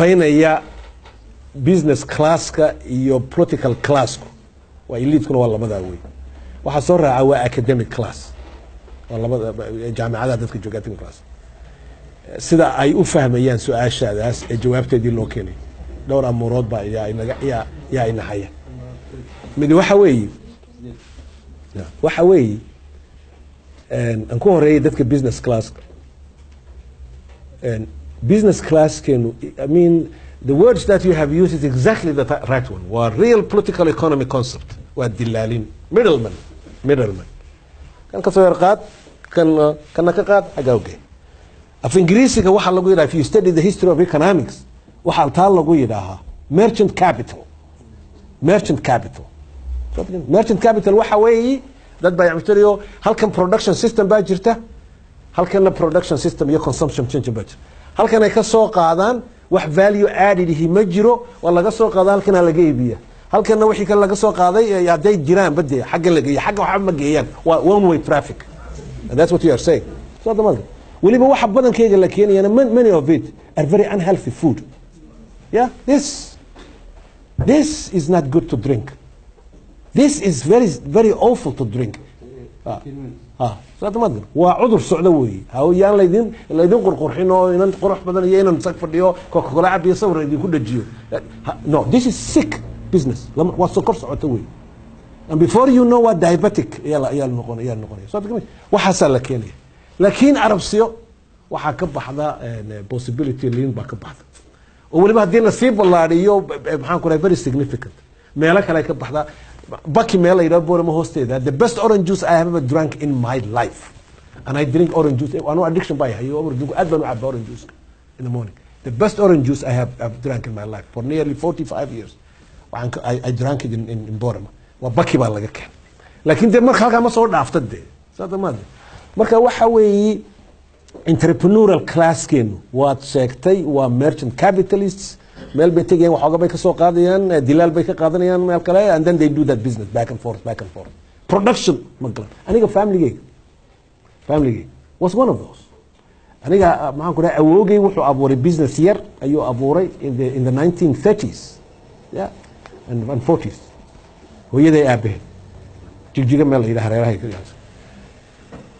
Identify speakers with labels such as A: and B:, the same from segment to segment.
A: sifaynaya business classka iyo political classku. Waa eliitkuna waa labadaa wey waxaa soo raaca waa academic class. Waa labada jaamicadaha dadka jooga academic class. Sida ay u fahmayaan su'aashaadaas ee jawaabteedii loo keenay. Dhowr amuurood baa yaa yaa inahaya mid waxa weeye waxa weeye aan ku horeeyay dadka business classka business classkeenu I mean the words that you have used is exactly the th- right one. Waa real political economy concept. Waa dilaalin middleman. Middleman. Kan ka soo yar qaad kan kana ka qaad xaggaa oge. Af ingiriisiga waxaa lagu yidhaha if you study the history of economics waxaa taa lagu yidhaahaa merchant capital. Merchant capital. Merchant capital waxa weeyi dad baa yacmutariyo halkan production system baa jirta halkana production system iyo consumption change baa jirta halkan ay ka soo qaadaan wax value added ihi ma jiro waa laga soo qaada halkana laga iibiya halkana wixii kale laga soo qaaday eh, hadday jiraan bade xagga la geeya xagga waxba ma geeyaan. Waa one way traffic. That's what you are saying. So hadda marka weliba waxa badankeyga la keenayana many of it are very unhealthy food. Yeah? This this is not good to drink. This is very very awful to drink. Ah. Ah, socdo weeye ha yaan laydin laydin qurqurxin oo inan qurux badan iyo inan sag fadhiyo coca-cola cabiyo sawir idinku dhajiyo Ha- no this is sick business sokor socoto weeye and before you know waa diabetic ayaa la noqonaya soo hadda garan. waxaasaa la keenaya laakiin arabsiyo waxaa ka baxda eh, possibility ka baxda oo weliba haddii lasii ballaadhiyo eh, maxaan ku rahay very significant meelo kale ay ka baxdaa baki meel la yidhaho boorama hoosteeda the best orange juice I have ever drank in my life. And I drink orange juice. Eh, Anuu addiction baa yahay oo adduunku aad baan u orange juice in the morning. The best orange juice I have I've drank in my life for nearly 45 years. I, I drank it in, in, in boorama waa baki baa laga keenay laakiin dee marka halkaa ma soo dhaafta dee saada maade marka waxa weeyi entrepreneurial classkeenu waad sheegtay waa merchant capitalists meel bay tegayaan waxooga bay ka soo qaadayaan eh, dilaal bay ka qaadanayaan meel kale and then they do that business back and forth back and forth. Production ma galan aniga familygeyga familygeyga was one of those. Aniga ah, maxaan ku dhahay awoogay wuxuu abuuray business yar ayuu abuuray in the in the 1930s yeah and, and 40s hooyaday aabaheed. Jigjiga meel la yidhaha yaasa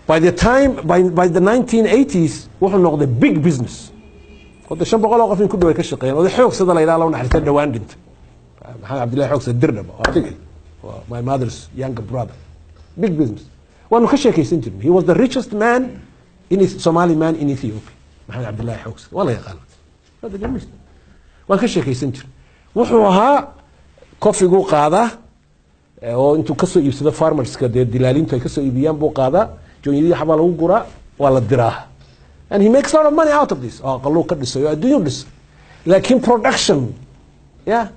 A: by the time by, by the 1980s wuxuu noqday big business wada shan boqol oo qof in ku dhaway ka shaqeeyeen oday xoogsada la yidhaha law naxariista dhawaan dhintay maxamed cabdillahi xoogsada dirdhaba waa tigay waa my mother's younger brother big business waanu ka sheekaysan jirnay he was the richest man in somali man in ethiopia maxamed cabdillahi xoogsada waa la yaqaana waan ka sheekaysan jirnay wuxuu ahaa kofiguu qaadaa eh, oo intuu kasoo iibsado farmerska dee dilaalintu ay kasoo iibiyaan buu qaadaa joonyadii xabaa lagu guraa waa la diraa And he makes a lot of money out of this. Oh, look at this. Uh, you are doing this. Like in production. Yeah.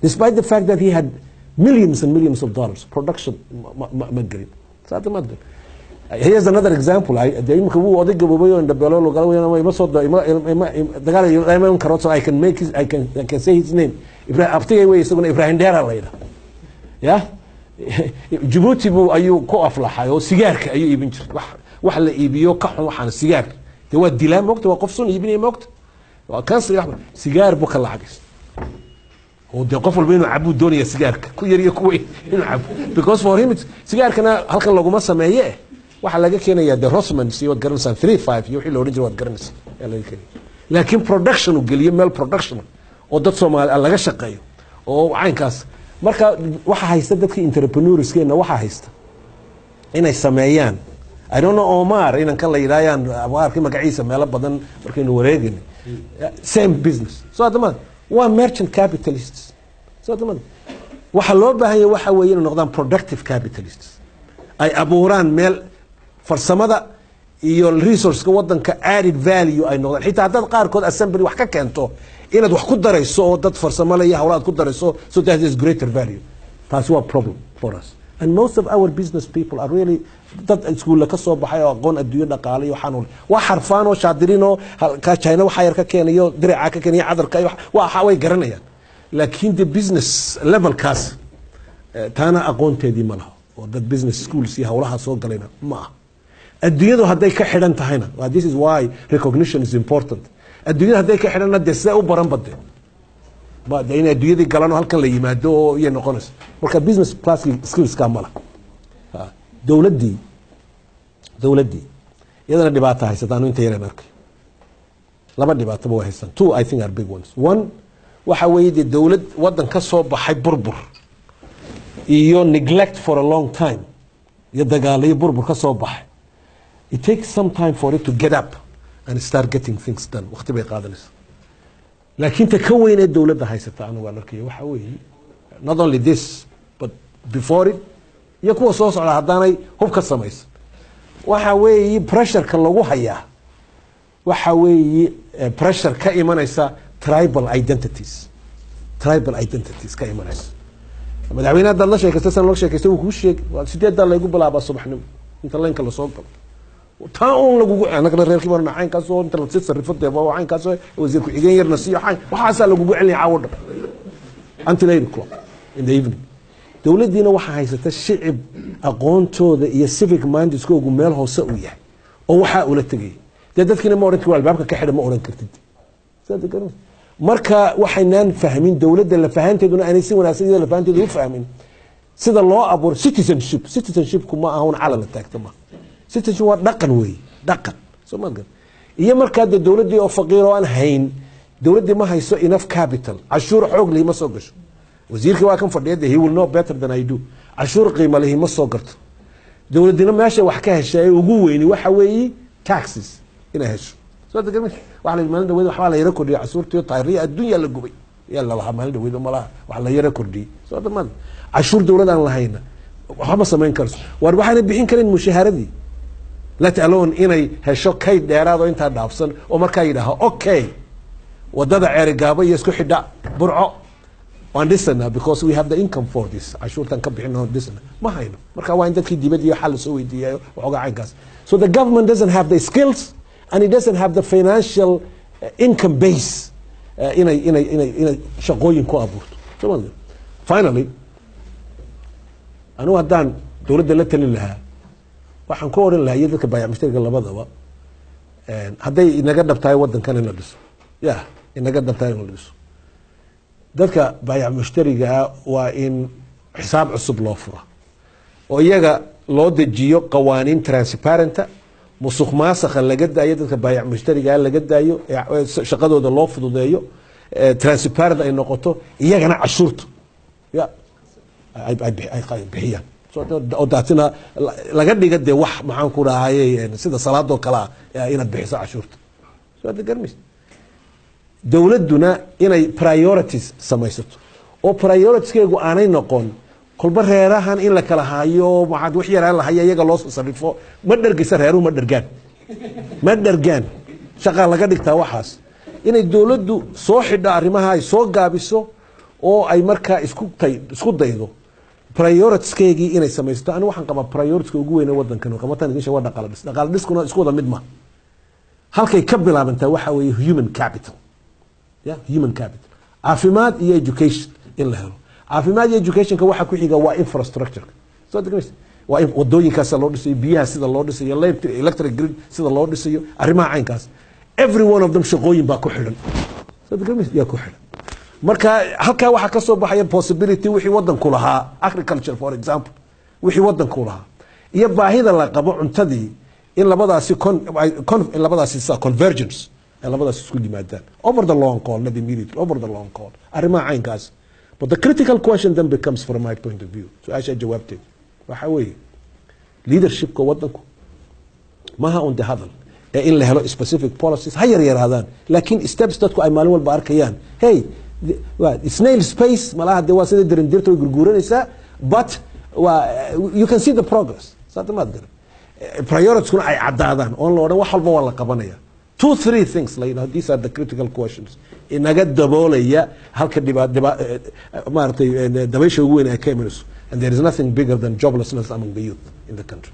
A: Despite the fact that he had millions and millions of dollars. Production. Maghrib. ساعة المغرب. Here's another example. ده يمكن هو ودق بابايا the Belolo Galway and my sort the I can make his I can I can say his name. Ibrahim after way is going Ibrahim Dara later. Yeah. Djibouti buu ayuu ku aflaxay oo sigaarka ayuu iibin jirtay even la iibiyo ka xun waxaan lacagaysa oo dee qof walba inuu cabuu doonaya sigaarka ku yar iyo ku weyn inuu cabo because for him it's- sigaarkana halkan laguma sameeye eh waxaa laga keenaya de rosmans iyo waad garanaysaan three five iyo wixii la odhan jiray waad garanaysaa ayaa laga keenaya laakiin production uu geliyo meel production oo dad soomaali ah laga shaqeeyo oo caynkaas marka waxa haysta dadka entrepreneurskeena waxaa haysta inay sameeyaan I don't know Omar inan kan la yidhaayaan abaarki magaciisa meelo badan markaynu wareegin same business so hadda waa merchant capitalists so hadda waxa loo baahan yahay waxa weeye inay noqdaan productive capitalists ay abuuraan meel farsamada iyo resourceka wadanka added value ay noqdaan xitaa haddaad qaarkood assembly wax ka keento inaad wax ku darayso oo dad farsamo le iyo hawla aad ku darayso so that is greater value taasi waa problem for us and most of our business people are really dad iskuulla ka soo baxay oo aqoon adduunyo dhaqaale iyo waxaan waa xarfaan oo shaadirin china waxaa yar ka keenayo diricaa ka keenayo cadarka iyo waxa way garanayaan. Laakiin the business levelkaas eh, taana aqoonteedii ma laho oo dad business schools iyo hawlaha soo galayna ma aha. Adduunyadu hadday ka xidhan tahayna this is why recognition is important. Adduunyada hadday ka xidhanna dee sidee u baran badee de in adduunyadii galanoo halkan la yimaado oo iyay noqonayso. Marka business classki skillskaa mala. Dowladdii dowladdii iyadana dhibaata haysata anu inta yareen arkay laba dhibaatoba way haystaan. Two i think are big ones. One waxa weeye dee dowlad waddan ka soo baxay burbur iyo neglect for a long time iyo dagaalayo burbur ka soo baxay. It takes some time for it to get up and start getting things done. Waqti bay qaadanaysa laakiin ta ka weyn ee dowladda haysata anigu aan arkaya waxa weeye not only this but before it iyo kuwa soo socda haddaanay hub ka samaysan. Waxa weeye pressureka lagu hayaa. Waxa weeye pressure ka imanaysa tribal identities. Tribal identities ka imanaysa. Madaxweyne haddaad la sheekaysta san loo sheekaysta wuu kuu sheegi waa sideedaa laygu bilaabaa subaxnimo? Inta laynka la soo galo un lagugu anagana reerkii baan caynkaas oo inta lasi sarrifo dee waa caynkaas oo wasiir ku-xigeen yarna siiyo cayn waxaasaa lagugu celinaya caawo dhan until eight o'clock in the evening dowladdiina waxaa haysata shicib aqoontooda iyo civic mindskoogu meel hoose u yahay oo waxaa ula tegaya dee dadkiina ma odhan kari albaabka ka xidha ma odhan kartid marka waxaynaan fahmin dowladda lafahanteeduna aanay si wanaagsan iyada lafahanteedu u fahmin sida loo abuuro citizenship citizenshipku ma aha un calan la taagto citizenship waa dhaqan weeye dhaqan. Soo ma gan iyo markaa dee dowladdii oo faqiir oo aan hayn dowladdii ma hayso enough capital. Cashuur xoog lihi ma soo gasho. Wasiirkii waa kan fadhiya de he will know better than I do. Cashuur qiimo lihi ma soo garto. Dowladdina meesha wax ka hesha ee ugu weyni waxa weeye taxes inay hesho. La maalin let alone inay hesho kayd dheeraad oo intaa dhaafsan oo markaa yidhaaha okay waddada ceerigaabo iyo isku xidha burco. Waan dhisana because we have the income for this. Cashuurtan ka bixin oo dhisana ma hayno. Marka waa in dadkii dibad iyo xal soo weydiiyayo waxoogaa caynkaas. So the government doesn't have the skills and it doesn't have the financial uh, income base uh, inay inay inay inay shaqooyin ku abuurto. So finally anigu haddaan dowladda la talin lahaa waxaan ku odhan lahaa iyo dadka baayac mushtariga labadaba hadday inaga dhabtahay wadankan in la dhiso ya inaga dhabtahay in dhiso dadka baayac mushtarigaa waa in xisaab cusub loo fura oo iyaga loo dejiyo qawaaniin transparenta musuq maasakha laga daayo dadka baayac mushtarigaa laga daayo shaqadooda loo fududeeyo transparent ay noqoto iyagana cashuurta ya ay bixiyaan laga dhiga dee wax maxaan ku dhahaye sida salaadoo kale ah inaad bixiso cashuurta. Garmis. Dowladduna inay priorities samaysato. Oo prioritieskeegu aanay noqon kolba reerahan in la kala hayo maxaad wax yaraa la haya iyaga loo sarifo ma dhergisa reeruhu ma dhergaan ma dhergaan shaqaa laga dhigtaa waxaas. Inay dowladdu soo xidha arrimaha ay soo gaabiso oo ay markaa isku tay isku daydo prioritiskeygii inay samaysato. Ani waxaan qabaa prioritiska ugu weyne wadankan qabatan idin sheeg waa dhaqaale dhis dhaqaale dhiskuna isku wada mid ma. Halkay ka bilaabantaa waxa weeye human capital. Ya human capital. Caafimaad iyo education in la helo. Caafimaad iyo educationka waxa ku waa infrastructure soo degmaysa waa wadooyinkaasa loo dhisayo marka halkaa waxaa ka soo baxaya possibility wixii wadanku lahaa agriculture for example wixii wadanku lahaa iyo baahida la qabo cuntadii in labadaasi in labadaasi convergence ay labadaas isku yimaadaan over the long call not immediately over the long call arrimaha caynkaas but the critical question then becomes from my point of view su-aasha jawaabteed waxa weeye leadershipka wadanku maha un de hadal ee in la helo specific policies ha yar yaraadaan laakiin steps dadku ay maalin walba arkayaan hey snail space malaha waa sida dirindirta way gurguuranaysaa but you can see the progress saata maad garan prioritieskuna ay caddaadaan oon la odhan wax walba waa la qabanaya two three things la yidhahdo these are the critical questions inaga daboolaya halka maaragtay dabaysha ugu weyn ay ka imanayso and there is nothing bigger than joblessness among the youth in the country